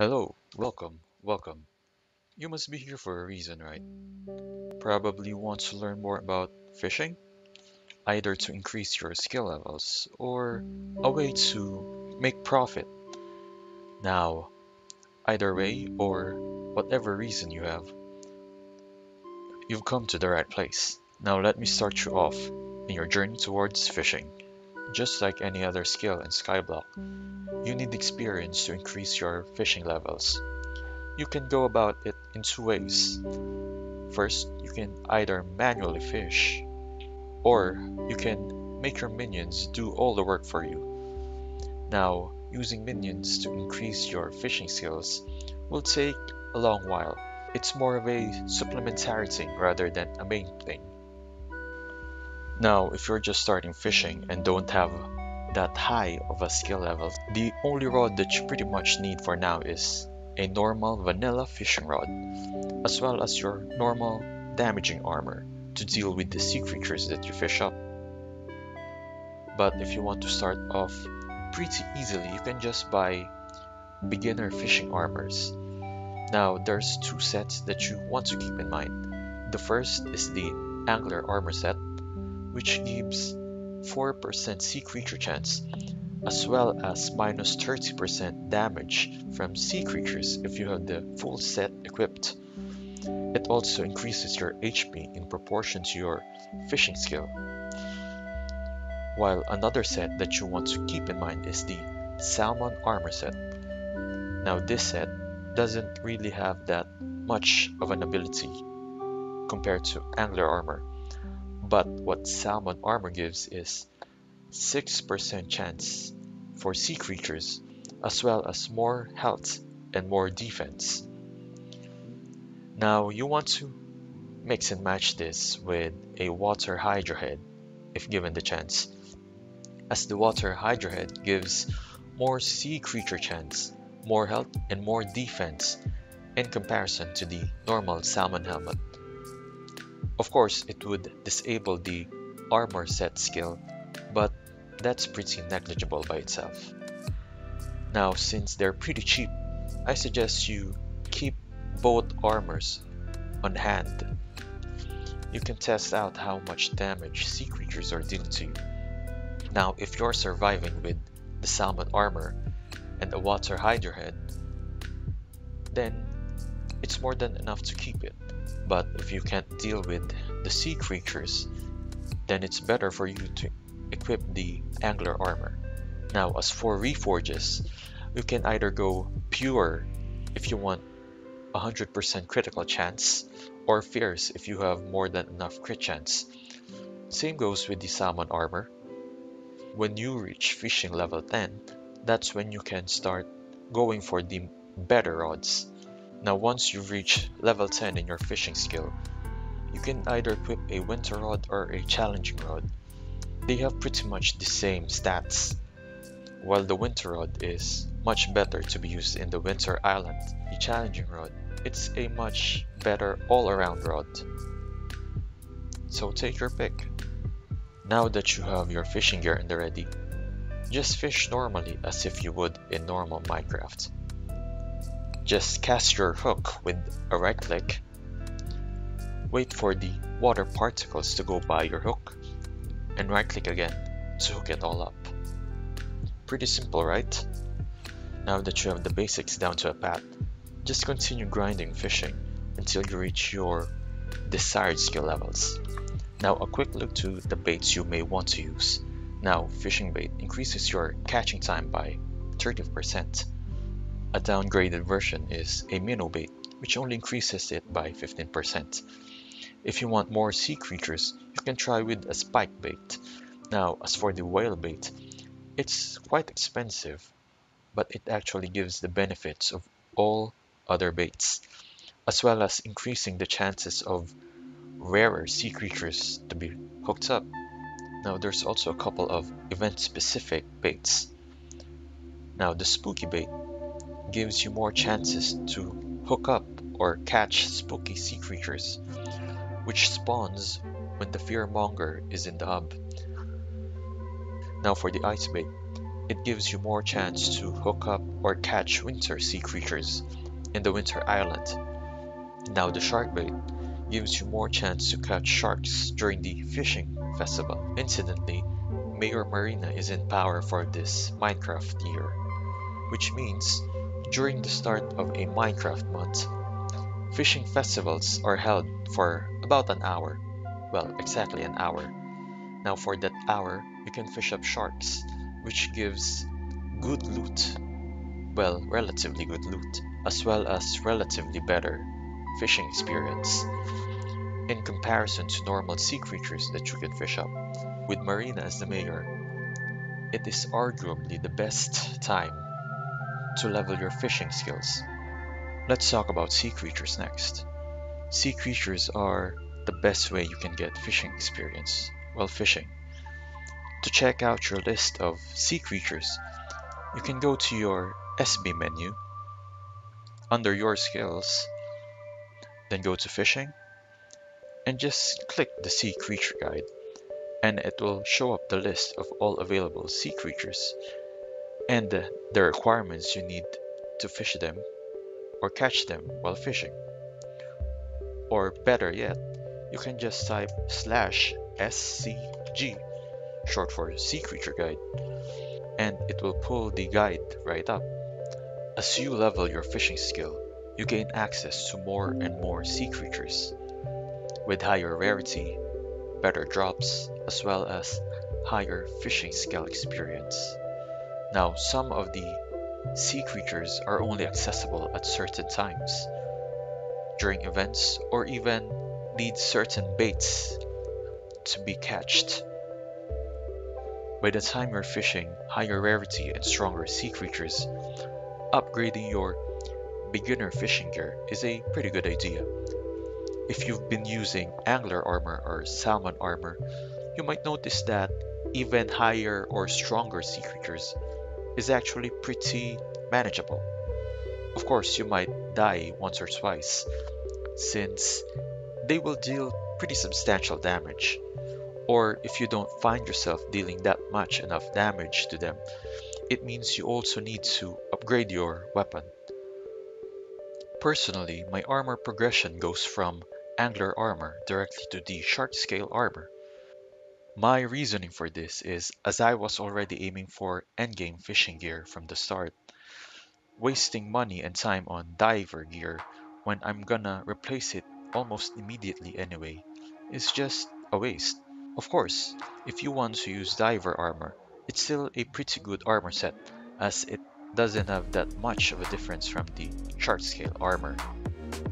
Hello, welcome, welcome. You must be here for a reason, right? Probably want to learn more about fishing, either to increase your skill levels or a way to make profit. Now, either way or whatever reason you have, you've come to the right place. Now let me start you off in your journey towards fishing. Just like any other skill in Skyblock, you need experience to increase your fishing levels. You can go about it in two ways. First, you can either manually fish, or you can make your minions do all the work for you. Now, using minions to increase your fishing skills will take a long while. It's more of a supplementary thing rather than a main thing. Now, if you're just starting fishing and don't have that high of a skill level, the only rod that you pretty much need for now is a normal vanilla fishing rod, as well as your normal damaging armor to deal with the sea creatures that you fish up. But if you want to start off pretty easily, you can just buy beginner fishing armors. Now, there's two sets that you want to keep in mind. The first is the angler armor set, which gives 4% sea creature chance, as well as minus 30% damage from sea creatures if you have the full set equipped. It also increases your HP in proportion to your fishing skill. While another set that you want to keep in mind is the Salmon Armor set. Now this set doesn't really have that much of an ability compared to Angler Armor but what Salmon Armor gives is 6% chance for sea creatures, as well as more health and more defense. Now you want to mix and match this with a Water Hydra head if given the chance, as the Water Hydra head gives more sea creature chance, more health, and more defense in comparison to the normal Salmon helmet. Of course, it would disable the armor set skill, but that's pretty negligible by itself. Now, since they're pretty cheap, I suggest you keep both armors on hand. You can test out how much damage sea creatures are dealing to you. Now, if you're surviving with the salmon armor and a water hydra head, then it's more than enough to keep it. But if you can't deal with the sea creatures, then it's better for you to equip the angler armor. Now, as for reforges, you can either go pure if you want 100% critical chance, or fierce if you have more than enough crit chance. Same goes with the salmon armor. When you reach fishing level 10, that's when you can start going for the better odds. Now once you reach level 10 in your fishing skill, you can either equip a winter rod or a challenging rod. They have pretty much the same stats. While the winter rod is much better to be used in the winter island, the challenging rod, it's a much better all-around rod. So take your pick. Now that you have your fishing gear in the ready, just fish normally as if you would in normal Minecraft. Just cast your hook with a right click. Wait for the water particles to go by your hook and right click again to hook it all up. Pretty simple, right? Now that you have the basics down to a pat, just continue grinding fishing until you reach your desired skill levels. Now a quick look to the baits you may want to use. Now fishing bait increases your catching time by 30%. A downgraded version is a minnow bait, which only increases it by 15%. If you want more sea creatures, you can try with a spike bait. Now, as for the whale bait, it's quite expensive, but it actually gives the benefits of all other baits, as well as increasing the chances of rarer sea creatures to be hooked up. Now, there's also a couple of event-specific baits. Now, the spooky bait gives you more chances to hook up or catch spooky sea creatures, which spawns when the fearmonger is in the hub. Now for the ice bait, it gives you more chance to hook up or catch winter sea creatures in the winter island. Now the shark bait gives you more chance to catch sharks during the fishing festival. Incidentally, Mayor Marina is in power for this Minecraft year, which means during the start of a Minecraft month, fishing festivals are held for about an hour. Well, exactly an hour. Now for that hour, you can fish up sharks, which gives good loot. Well, relatively good loot, as well as relatively better fishing experience in comparison to normal sea creatures that you can fish up. With Marina as the mayor, it is arguably the best time to level your fishing skills. Let's talk about sea creatures next. Sea creatures are the best way you can get fishing experience while fishing. To check out your list of sea creatures, you can go to your SB menu under your skills, then go to fishing, and just click the sea creature guide, and it will show up the list of all available sea creatures and the requirements you need to fish them or catch them while fishing. Or better yet, you can just type slash SCG, short for Sea Creature Guide, and it will pull the guide right up. As you level your fishing skill, you gain access to more and more sea creatures with higher rarity, better drops, as well as higher fishing skill experience. Now, some of the sea creatures are only accessible at certain times, during events, or even need certain baits to be catched. By the time you're fishing higher rarity and stronger sea creatures, upgrading your beginner fishing gear is a pretty good idea. If you've been using angler armor or salmon armor, you might notice that even higher or stronger sea creatures is actually pretty manageable. Of course, you might die once or twice, since they will deal pretty substantial damage. Or if you don't find yourself dealing that much enough damage to them, it means you also need to upgrade your weapon. Personally, my armor progression goes from angler armor directly to the shark scale armor. My reasoning for this is as I was already aiming for endgame fishing gear from the start, wasting money and time on diver gear when I'm gonna replace it almost immediately anyway is just a waste. Of course, if you want to use diver armor, it's still a pretty good armor set as it doesn't have that much of a difference from the shark scale armor.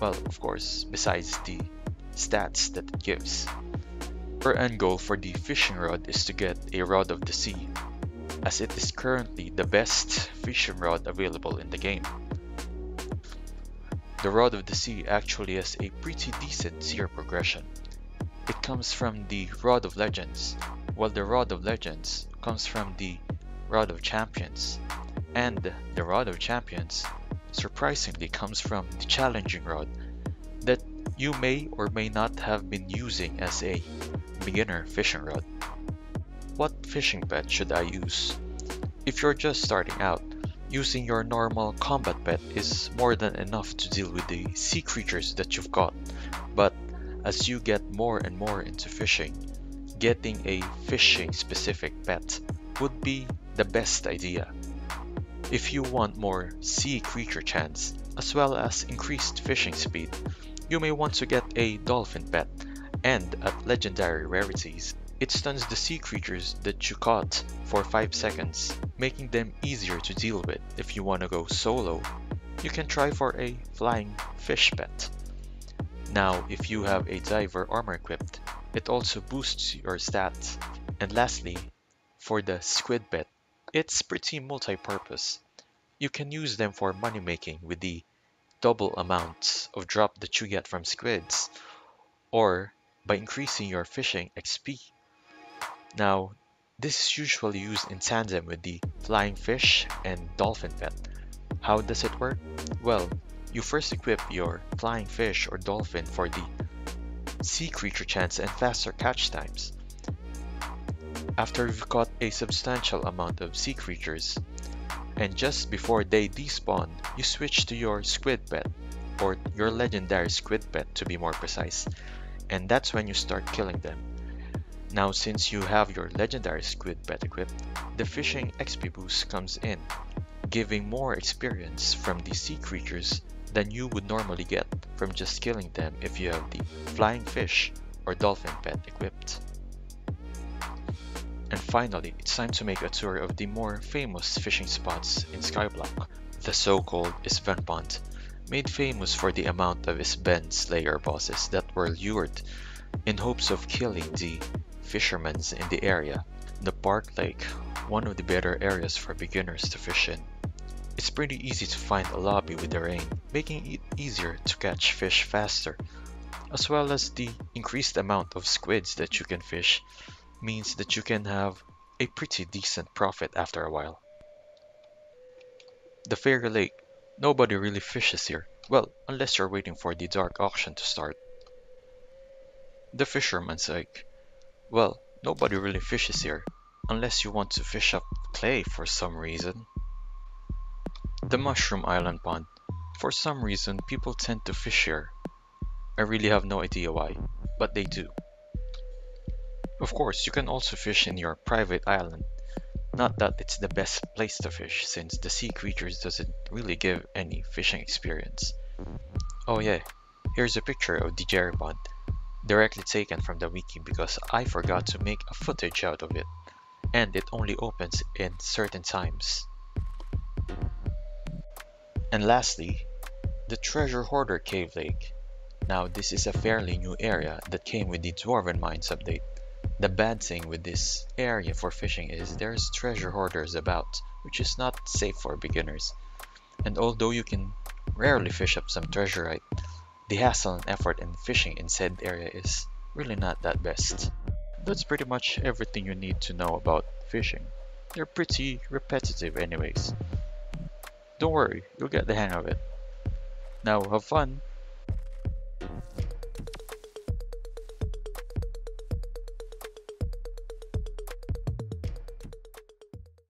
Well, of course, besides the stats that it gives. Our end goal for the fishing rod is to get a rod of the sea, as it is currently the best fishing rod available in the game. The Rod of the Sea actually has a pretty decent tier progression. It comes from the Rod of Legends, while the Rod of Legends comes from the Rod of Champions, and the Rod of Champions surprisingly comes from the Challenging Rod that you may or may not have been using as a beginner fishing rod. What fishing pet should I use? If you're just starting out, using your normal combat pet is more than enough to deal with the sea creatures that you've got, but as you get more and more into fishing, getting a fishing specific pet would be the best idea. If you want more sea creature chance, as well as increased fishing speed, you may want to get a dolphin pet, and at legendary rarities, it stuns the sea creatures that you caught for 5 seconds, making them easier to deal with if you wanna go solo. You can try for a flying fish pet. Now, if you have a diver armor equipped, it also boosts your stats. And lastly, for the squid pet, it's pretty multi-purpose. You can use them for money making with the double amounts of drop that you get from squids, or by increasing your fishing XP. Now, this is usually used in tandem with the flying fish and dolphin pet. How does it work? Well, you first equip your flying fish or dolphin for the sea creature chance and faster catch times. After you've caught a substantial amount of sea creatures, and just before they despawn, you switch to your squid pet, or your legendary squid pet to be more precise, and that's when you start killing them. Now since you have your legendary squid pet equipped, the fishing XP boost comes in, giving more experience from the sea creatures than you would normally get from just killing them if you have the flying fish or dolphin pet equipped. And finally, it's time to make a tour of the more famous fishing spots in Skyblock, the so-called Sven Pond, made famous for the amount of Sven Slayer bosses that were lured in hopes of killing the fishermen in the area. The Park Lake, one of the better areas for beginners to fish in. It's pretty easy to find a lobby with the rain, making it easier to catch fish faster, as well as the increased amount of squids that you can fish means that you can have a pretty decent profit after a while. The Fairy Lake, nobody really fishes here, well, unless you're waiting for the dark auction to start. The Fisherman's Lake, well, nobody really fishes here, unless you want to fish up clay for some reason. The Mushroom Island Pond, for some reason people tend to fish here. I really have no idea why, but they do. Of course, you can also fish in your private island. Not that it's the best place to fish, since the sea creatures doesn't really give any fishing experience. Oh yeah, here's a picture of the Jerry directly taken from the wiki because I forgot to make a footage out of it, and it only opens in certain times. And lastly, the Treasure Hoarder Cave Lake. Now this is a fairly new area that came with the Dwarven Mines update. The bad thing with this area for fishing is there's treasure hoarders about, which is not safe for beginners. And although you can rarely fish up some treasurite, the hassle and effort in fishing in said area is really not that best. That's pretty much everything you need to know about fishing. They're pretty repetitive anyways. Don't worry, you'll get the hang of it. Now have fun